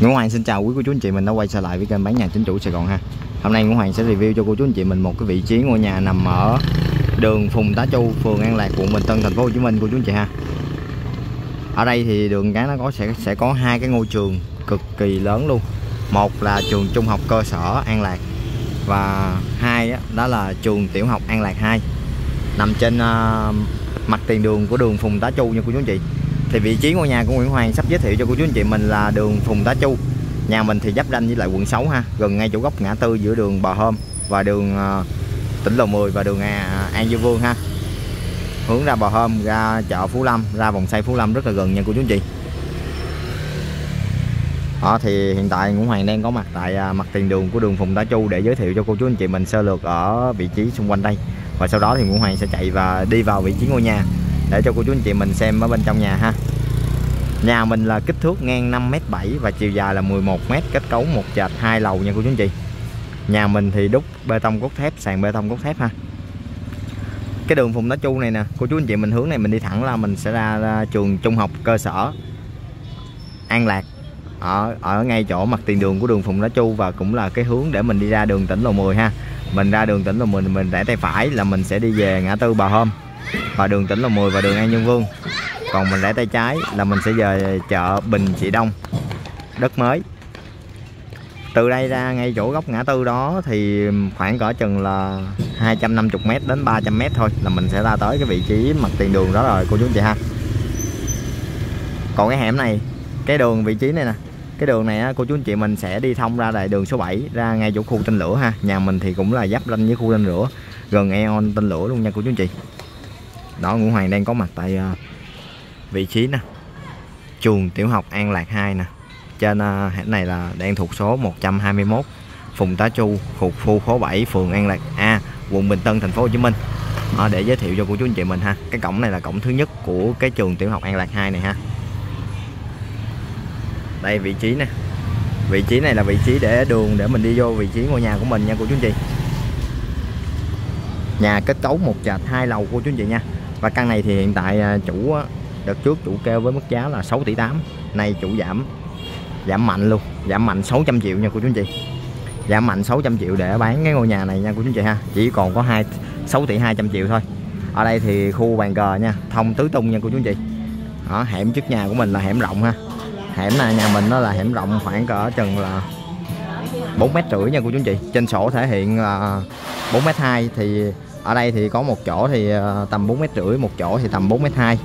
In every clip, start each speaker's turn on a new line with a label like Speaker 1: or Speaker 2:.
Speaker 1: Ngũ Hoàng xin chào quý cô chú anh chị mình đã quay trở lại với kênh bán nhà chính chủ Sài Gòn ha. Hôm nay Ngũ Hoàng sẽ review cho cô chú anh chị mình một cái vị trí ngôi nhà nằm ở đường Phùng Tá Chu, phường An Lạc, quận Bình Tân, thành phố Hồ Chí Minh cô chú anh chị ha. Ở đây thì đường cái nó có sẽ sẽ có hai cái ngôi trường cực kỳ lớn luôn. Một là trường trung học cơ sở An Lạc và hai đó, đó là trường tiểu học An Lạc 2 nằm trên uh, mặt tiền đường của đường Phùng Tá Chu nha cô chú anh chị thì vị trí ngôi nhà của Nguyễn Hoàng sắp giới thiệu cho cô chú anh chị mình là đường Phùng Tá Chu. Nhà mình thì giáp ranh với lại quận 6 ha, gần ngay chỗ góc ngã tư giữa đường Bò Hôm và đường ờ, tỉnh lộ 10 và đường à, An Dương Vương ha. Hướng ra Bò Hôm, ra chợ Phú Lâm, ra vòng xoay Phú Lâm rất là gần nha cô chú anh chị. Đó, thì hiện tại Nguyễn Hoàng đang có mặt tại à, mặt tiền đường của đường Phùng Tá Chu để giới thiệu cho cô chú anh chị mình sơ lược ở vị trí xung quanh đây. Và sau đó thì Nguyễn Hoàng sẽ chạy và đi vào vị trí ngôi nhà để cho cô chú anh chị mình xem ở bên trong nhà ha. Nhà mình là kích thước ngang 5m7 và chiều dài là 11m kết cấu một trệt hai lầu nha cô chú anh chị. Nhà mình thì đúc bê tông cốt thép sàn bê tông cốt thép ha. Cái đường Phùng Tá Chu này nè cô chú anh chị mình hướng này mình đi thẳng là mình sẽ ra, ra trường trung học cơ sở An Lạc. Ở ở ngay chỗ mặt tiền đường của đường Phùng Tá Chu và cũng là cái hướng để mình đi ra đường tỉnh lộ 10 ha. Mình ra đường tỉnh Lộ 10 mình rẽ tay phải là mình sẽ đi về ngã tư Bà Hôm và đường tỉnh lộ 10 và đường An nhân Vương. Còn mình rẽ tay trái là mình sẽ về chợ Bình Trị Đông. Đất mới. Từ đây ra ngay chỗ góc ngã tư đó thì khoảng cỡ chừng là 250m đến 300m thôi là mình sẽ ra tới cái vị trí mặt tiền đường đó rồi, cô chú anh chị ha. Còn cái hẻm này, cái đường vị trí này nè, cái đường này cô chú anh chị mình sẽ đi thông ra đại đường số 7 ra ngay chỗ khu tên lửa ha. Nhà mình thì cũng là giáp ranh với khu tên lửa, gần Eon tên lửa luôn nha cô chú anh chị đó Ngũ Hoàng đang có mặt tại uh, vị trí nè. Trường tiểu học An Lạc 2 nè. Trên uh, này là đang thuộc số 121 Phùng Tá Chu thuộc khu phố 7 phường An Lạc A quận Bình Tân thành phố Hồ Chí Minh. À, để giới thiệu cho cô chú anh chị mình ha cái cổng này là cổng thứ nhất của cái trường tiểu học An Lạc 2 này ha. Đây vị trí nè. Vị trí này là vị trí để đường để mình đi vô vị trí ngôi nhà của mình nha cô chú anh chị. Nhà kết cấu một trệt hai lầu cô chú anh chị nha và căn này thì hiện tại à, chủ đợt trước chủ kêu với mức giá là 6 tỷ 8 nay chủ giảm giảm mạnh luôn giảm mạnh 600 triệu nha cô chú anh chị. Giảm mạnh 600 triệu để bán cái ngôi nhà này nha cô chú anh chị ha. Chỉ còn có 2 6 tỷ 200 triệu thôi. Ở đây thì khu bàn cờ nha thông tứ tung nha cô chú anh chị. Đó, hẻm trước nhà của mình là hẻm rộng ha. Hẻm này nhà mình nó là hẻm rộng khoảng cỡ chừng là 4 mét rưỡi nha cô chú anh chị. Trên sổ thể hiện là 4 mét 2 thì ở đây thì có một chỗ thì ờ, tầm 4 mét rưỡi một chỗ thì tầm 4 mét 2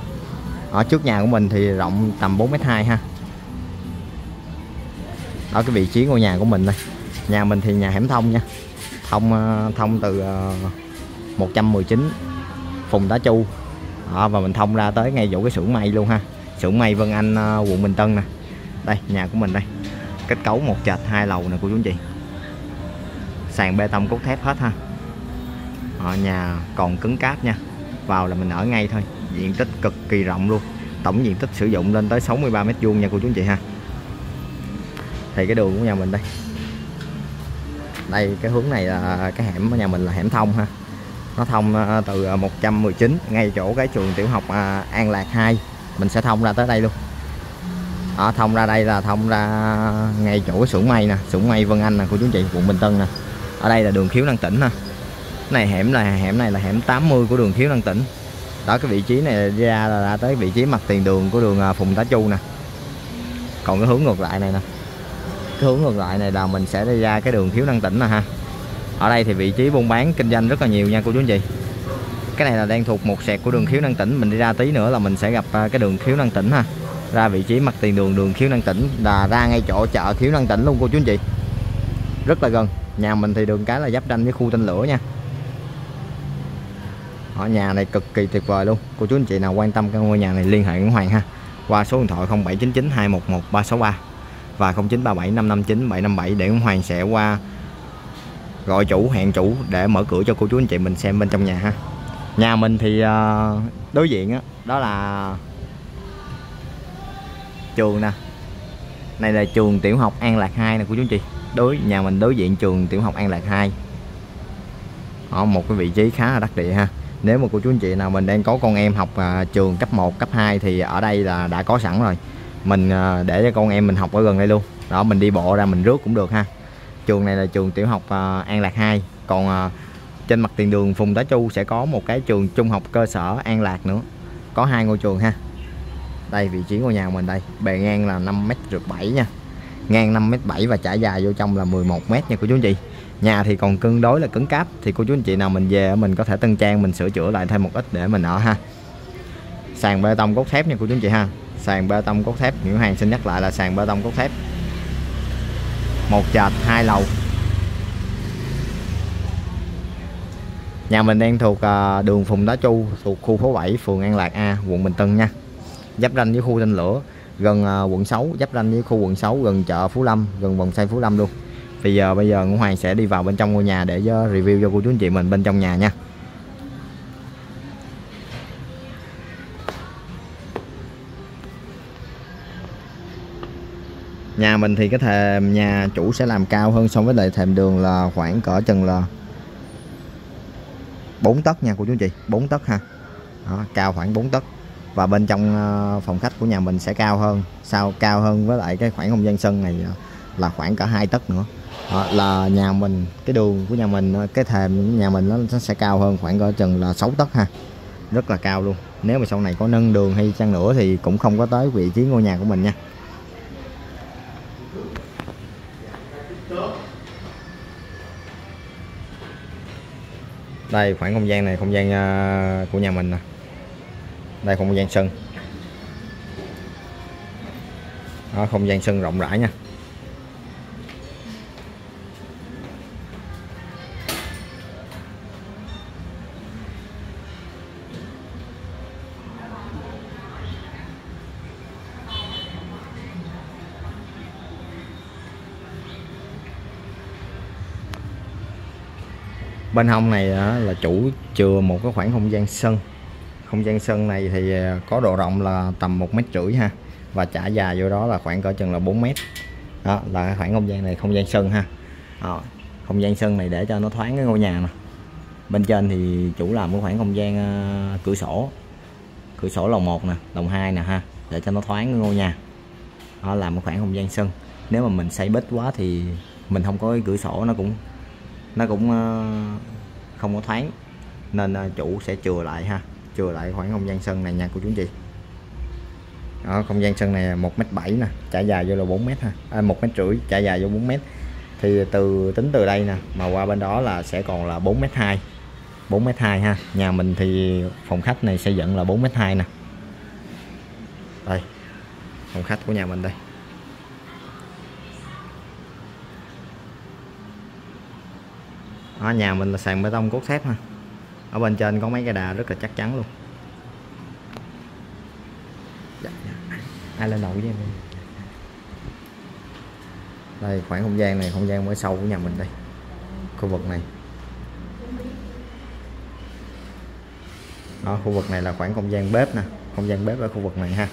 Speaker 1: ở trước nhà của mình thì rộng tầm 4 mét 2 ha. Đó cái vị trí ngôi nhà của mình đây. Nhà mình thì nhà hẻm thông nha. Thông ờ, thông từ ờ, 119 Phùng đá Chu. Đó, và mình thông ra tới ngay chỗ cái xưởng may luôn ha. Xưởng may Vân Anh quận Bình Tân nè. Đây nhà của mình đây. Kết cấu một trệt hai lầu nè cô chú anh chị. Sàn bê tông cốt thép hết ha ở nhà còn cứng cáp nha. Vào là mình ở ngay thôi. Diện tích cực kỳ rộng luôn. Tổng diện tích sử dụng lên tới 63 mét vuông nha cô chú anh chị ha. Thì cái đường của nhà mình đây. Đây, cái hướng này là cái hẻm của nhà mình là hẻm thông ha. Nó thông ờ, từ ờ, 119 ngay chỗ cái trường tiểu học ờ, An Lạc 2 mình sẽ thông ra tới đây luôn. Ở thông ra đây là thông ra ngay chỗ cái xưởng may nè. Xưởng may Vân Anh nè, cô chú anh chị, quận Bình Tân nè. Ở đây là đường khiếu năng tỉnh ha này hẻm là hẻm này là hẻm 80 của đường thiếu năng tỉnh. Đó, cái vị trí này ra là ra tới vị trí mặt tiền đường của đường à, Phùng Tá Chu nè. Còn cái hướng ngược lại này nè. Cái hướng ngược lại này là mình sẽ đi ra cái đường thiếu năng tỉnh nè ha. Ở đây thì vị trí buôn bán kinh doanh rất là nhiều nha cô chú anh chị. Cái này là đang thuộc một sẹt của đường khiếu năng tỉnh. Mình đi ra tí nữa là mình sẽ gặp à, cái đường khiếu năng tỉnh ha. Ra vị trí mặt tiền đường đường khiếu năng tỉnh là ra ngay chỗ chợ khiếu năng tỉnh luôn cô chú anh chị. Rất là gần. Nhà mình thì đường cái là giáp ranh với khu tên lửa nha họ nhà này cực kỳ tuyệt vời luôn. Cô chú anh chị nào quan tâm căn ngôi nhà này liên hệ với Hoàng ha. Qua số điện thoại 0799 211 363 và 0937 559 757 để Hoàng sẽ qua gọi chủ hẹn chủ để mở cửa cho cô chú anh chị mình xem bên trong nhà ha. Nhà mình thì ờ, đối diện đó, đó là trường nè. Này là trường tiểu học An Lạc 2 nè cô chú anh chị. Đối nhà mình đối diện trường tiểu học An Lạc 2 ở một cái vị trí khá là đắc địa ha nếu mà cô chú anh chị nào mình đang có con em học à, trường cấp 1 cấp 2 thì ở đây là đã có sẵn rồi. Mình à, để cho con em mình học ở gần đây luôn. Đó mình đi bộ ra mình rước cũng được ha. Trường này là trường tiểu học à, An Lạc 2 còn à, trên mặt tiền đường Phùng Tá Chu sẽ có một cái trường trung học cơ sở An Lạc nữa. Có hai ngôi trường ha. Đây vị trí ngôi nhà của mình đây. Bề ngang là 5 m rưỡi 7 nha. Ngang 5 m 7 và trải dài vô trong là 11 m nha cô chú anh chị nhà thì còn cân đối là cứng cáp, thì cô chú anh chị nào mình về mình có thể tân trang, mình sửa chữa lại thêm một ít để mình ở ha. Sàn bê tông cốt thép nha cô chú anh chị ha. Sàn bê tông cốt thép những hàng xin nhắc lại là sàn bê tông cốt thép. Một trệt hai lầu. Nhà mình đang thuộc à, đường Phùng Đá Chu, thuộc khu phố 7 phường An Lạc A, quận Bình Tân nha. Giáp ranh với khu tên lửa, gần à, quận 6 giáp ranh với khu quận 6 gần chợ Phú Lâm, gần vòng xoay Phú Lâm luôn bây giờ bây giờ Ngũ Hoàng sẽ đi vào bên trong ngôi nhà để review cho cô chú anh chị mình bên trong nhà nha. Nhà mình thì cái thềm nhà chủ sẽ làm cao hơn so với lại thềm đường là khoảng cỡ chừng là 4 tấc nha cô chú anh chị 4 tấc ha. Đó, cao khoảng 4 tấc. Và bên trong ờ, phòng khách của nhà mình sẽ cao hơn sao cao hơn với lại cái khoảng không gian sân này là khoảng cả hai tấc nữa đó, là nhà mình cái đường của nhà mình ờ, cái thềm nhà mình nó sẽ cao hơn khoảng cỡ chừng là 6 tấc ha. Rất là cao luôn. Nếu mà sau này có nâng đường hay chăng nữa thì cũng không có tới vị trí ngôi nhà của mình nha. Đây khoảng không gian này không gian ờ, của nhà mình nè. Đây không gian sân. Đó, không gian sân rộng rãi nha. Bên hông này là chủ chừa một cái khoảng không gian sân. Không gian sân này thì à, có độ rộng là tầm một mét rưỡi ha và trải dài vô đó là khoảng cỡ chừng là 4 mét. Đó là khoảng không gian này không gian sân ha. Đó, không gian sân này để cho nó thoáng cái ngôi nhà nè. Bên trên thì chủ làm cái khoảng không gian uh, cửa sổ cửa sổ lồng 1 nè lồng 2 nè ha để cho nó thoáng cái ngôi nhà. Đó làm cái khoảng không gian sân. Nếu mà mình xây bít quá thì mình không có cái cửa sổ nó cũng nó cũng ờ, không có thoáng. Nên ờ, chủ sẽ chừa lại ha. Chừa lại khoảng không gian sân này nha cô chú anh chị đó, không gian sân này một m bảy nè trải dài vô là 4 m ha. À, một mét rưỡi trải dài vô 4 m thì từ tính từ đây nè mà qua bên đó là sẽ còn là 4 m 2 4 m 2 ha. Nhà mình thì phòng khách này xây dựng là 4 m 2 nè. Đây phòng khách của nhà mình đây. Ở nhà mình là sàn bê tông cốt thép ha. Ở bên trên có mấy cái đà rất là chắc chắn luôn. Dạ, dạ. Ai lên đầu với em đây khoảng không gian này không gian mới sâu của nhà mình đây. Khu vực này. Đó khu vực này là khoảng không gian bếp nè. Không gian bếp ở khu vực này ha.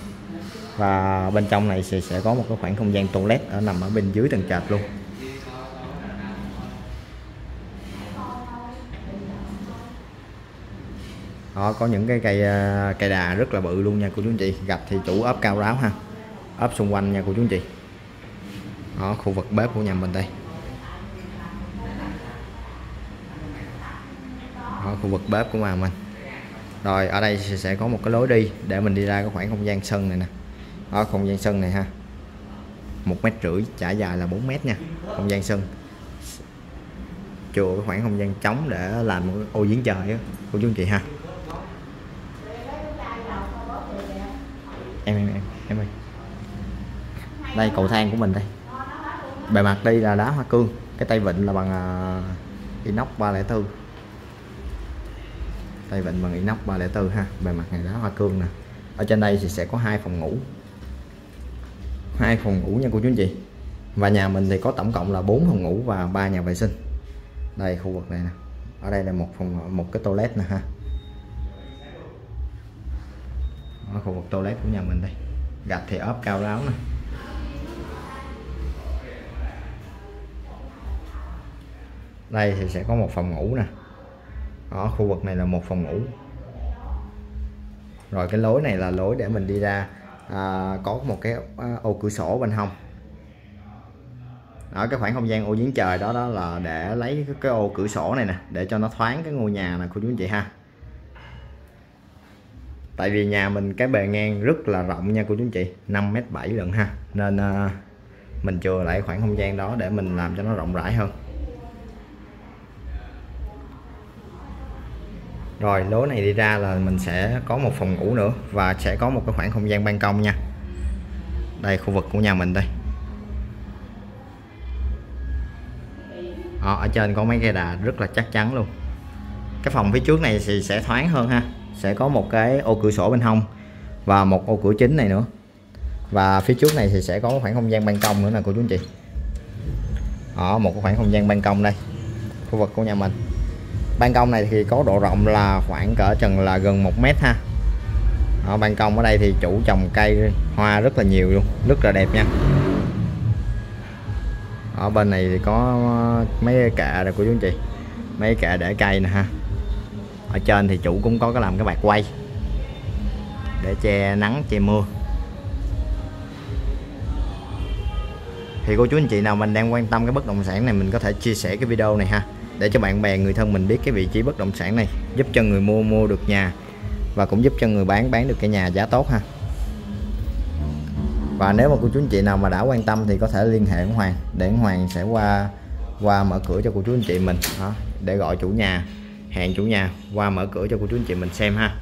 Speaker 1: Và bên trong này sẽ, sẽ có một cái khoảng không gian toilet ở nằm ở bên dưới tầng trệt luôn. Đó, có những cái cây à, cây đà rất là bự luôn nha cô chú anh chị. Gặp thì chủ ốp cao ráo ha. Ốp xung quanh nha cô chú anh chị. Đó, khu vực bếp của nhà mình đây. Đó, khu vực bếp của nhà mình. Rồi, ở đây sẽ có một cái lối đi để mình đi ra cái khoảng không gian sân này nè. Đó, không gian sân này ha. Một mét rưỡi, trải dài là 4 mét nha, không gian sân. Chùa cái khoảng không gian trống để làm một ô giếng trời á, cô chú anh chị ha em em em em ơi đây cầu thang của mình đây. Bề mặt đây là đá hoa cương cái tay vịn là bằng uh, inox 304 tay vịn bằng inox 304 ha bề mặt này đá hoa cương nè. Ở trên đây thì sẽ có hai phòng ngủ. Hai phòng ngủ nha cô chú anh chị. Và nhà mình thì có tổng cộng là 4 phòng ngủ và ba nhà vệ sinh. Đây khu vực này nè. Ở đây là một phòng một cái toilet nè ha. Ở khu vực toilet của nhà mình đây. Gạch thì ốp cao ráo nè. Đây thì sẽ có một phòng ngủ nè. Ở khu vực này là một phòng ngủ. Rồi cái lối này là lối để mình đi ra. À, có một cái à, ô cửa sổ bên hông. Ở cái khoảng không gian ô giếng trời đó đó là để lấy cái ô cửa sổ này nè để cho nó thoáng cái ngôi nhà này của chú anh chị ha. Tại vì nhà mình cái bề ngang rất là rộng nha cô chú anh chị 5 mét 7 lận ha. Nên à, mình chừa lại khoảng không gian đó để mình làm cho nó rộng rãi hơn. Rồi lối này đi ra là mình sẽ có một phòng ngủ nữa và sẽ có một cái khoảng không gian ban công nha. Đây khu vực của nhà mình đây. Đó, ở trên có mấy cây đà rất là chắc chắn luôn. Cái phòng phía trước này thì sẽ thoáng hơn ha. Sẽ có một cái ô cửa sổ bên hông và một ô cửa chính này nữa. Và phía trước này thì sẽ có khoảng không gian ban công nữa nè cô chú anh chị. Ở một khoảng không gian ban công đây khu vực của nhà mình ban công này thì có độ rộng là khoảng cỡ chừng là gần một mét ha. Ở ban công ở đây thì chủ trồng cây hoa rất là nhiều luôn, rất là đẹp nha. Ở bên này thì có mấy kệ này của chú anh chị, mấy kệ để cây nè ha. Ở trên thì chủ cũng có cái làm cái bạc quay để che nắng, che mưa. Thì cô chú anh chị nào mình đang quan tâm cái bất động sản này mình có thể chia sẻ cái video này ha để cho bạn bè người thân mình biết cái vị trí bất động sản này giúp cho người mua mua được nhà và cũng giúp cho người bán bán được cái nhà giá tốt ha. Và nếu mà cô chú anh chị nào mà đã quan tâm thì có thể liên hệ với Hoàng để Hoàng sẽ qua qua mở cửa cho cô chú anh chị mình đó, để gọi chủ nhà hẹn chủ nhà qua mở cửa cho cô chú anh chị mình xem ha.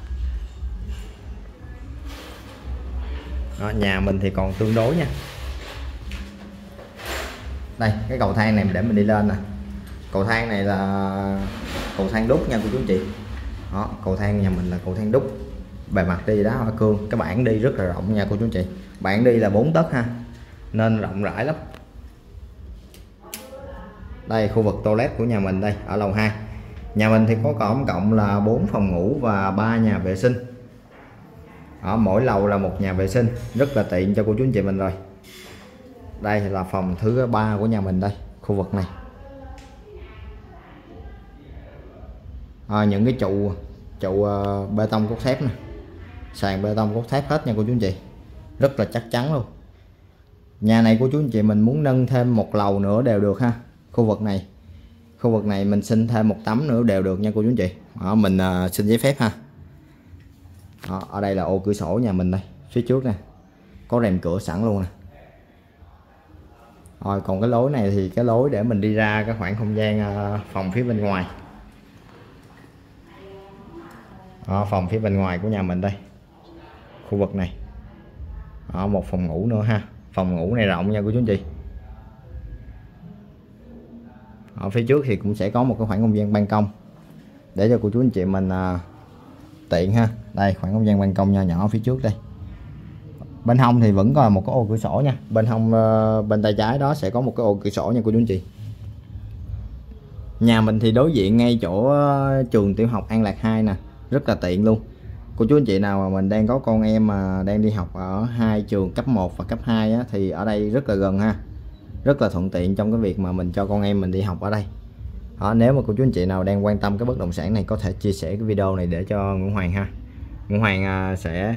Speaker 1: Đó, nhà mình thì còn tương đối nha. Đây cái cầu thang này để mình đi lên nè cầu thang này là cầu thang đúc nha cô chú chị. Đó, cầu thang nhà mình là cầu thang đúc. Bề mặt đi đá hoa cương. Các bạn đi rất là rộng nha cô chú chị. Bạn đi là 4 tấc ha, nên rộng rãi lắm. Đây, khu vực toilet của nhà mình đây, ở lầu 2 nhà mình thì có tổng cộng là 4 phòng ngủ và 3 nhà vệ sinh. Ở mỗi lầu là một nhà vệ sinh. Rất là tiện cho cô chú anh chị mình rồi. Đây là phòng thứ ba của nhà mình đây, khu vực này. À, những cái trụ trụ uh, bê tông cốt thép này sàn bê tông cốt thép hết nha cô chú anh chị. Rất là chắc chắn luôn. Nhà này của chú anh chị mình muốn nâng thêm một lầu nữa đều được ha khu vực này. Khu vực này mình xin thêm một tấm nữa đều được nha cô chú anh chị. Đó, mình uh, xin giấy phép ha. Đó, ở đây là ô cửa sổ nhà mình đây phía trước nè. Có rèm cửa sẵn luôn nè. Rồi còn cái lối này thì cái lối để mình đi ra cái khoảng không gian uh, phòng phía bên ngoài đó, phòng phía bên ngoài của nhà mình đây. Khu vực này. Đó, một phòng ngủ nữa ha. Phòng ngủ này rộng nha cô chú anh chị. Ở phía trước thì cũng sẽ có một cái khoảng không gian ban công. Để cho cô chú anh chị mình à, tiện ha. Đây khoảng không gian ban công nhỏ nhỏ phía trước đây. Bên hông thì vẫn còn một cái ô cửa sổ nha. Bên hông à, bên tay trái đó sẽ có một cái ô cửa sổ nha cô chú anh chị. Nhà mình thì đối diện ngay chỗ ờ, trường tiểu học An Lạc 2 nè rất là tiện luôn. Cô chú anh chị nào mà mình đang có con em mà đang đi học ở hai trường cấp 1 và cấp 2 á, thì ở đây rất là gần ha. Rất là thuận tiện trong cái việc mà mình cho con em mình đi học ở đây. Đó, nếu mà cô chú anh chị nào đang quan tâm cái bất động sản này có thể chia sẻ cái video này để cho Nguyễn Hoàng ha. Nguyễn Hoàng à, sẽ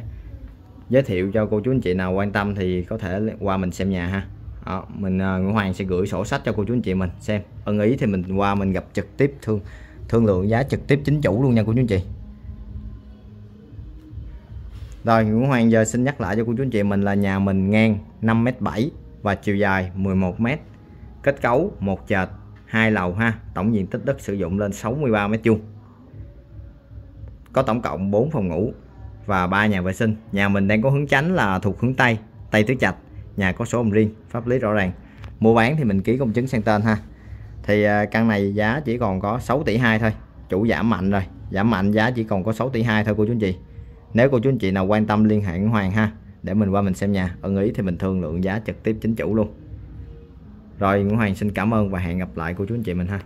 Speaker 1: giới thiệu cho cô chú anh chị nào quan tâm thì có thể qua mình xem nhà ha. Đó, mình à, Nguyễn Hoàng sẽ gửi sổ sách cho cô chú anh chị mình xem. Ưng ý thì mình qua mình gặp trực tiếp thương thương lượng giá trực tiếp chính chủ luôn nha cô chú anh chị rồi Nguyễn Hoàng giờ xin nhắc lại cho cô chú anh chị mình là nhà mình ngang 5m7 và chiều dài 11m kết cấu, một trệt hai lầu ha. Tổng diện tích đất sử dụng lên 63 m vuông. Có tổng cộng 4 phòng ngủ và 3 nhà vệ sinh. Nhà mình đang có hướng tránh là thuộc hướng Tây Tây Tứ Trạch nhà có số hồng riêng, pháp lý rõ ràng. Mua bán thì mình ký công chứng sang tên ha. Thì à, căn này giá chỉ còn có 6 tỷ 2 thôi. Chủ giảm mạnh rồi. Giảm mạnh giá chỉ còn có 6 tỷ 2 thôi, cô chú anh chị nếu cô chú anh chị nào quan tâm, liên hệ với Hoàng ha. Để mình qua mình xem nhà. Ưng ý thì mình thương lượng giá trực tiếp chính chủ luôn. Rồi, Nguyễn Hoàng xin cảm ơn và hẹn gặp lại cô chú anh chị mình ha.